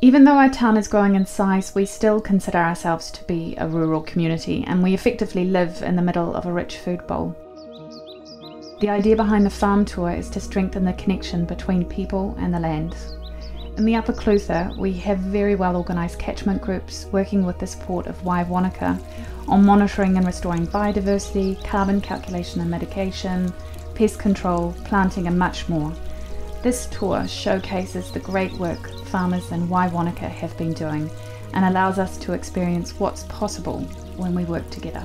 Even though our town is growing in size, we still consider ourselves to be a rural community and we effectively live in the middle of a rich food bowl. The idea behind the farm tour is to strengthen the connection between people and the land. In the Upper Clutha, we have very well organised catchment groups working with the support of Wai Wanaka on monitoring and restoring biodiversity, carbon calculation and mitigation, pest control, planting, and much more. This tour showcases the great work farmers in Wai Wanaka have been doing and allows us to experience what's possible when we work together.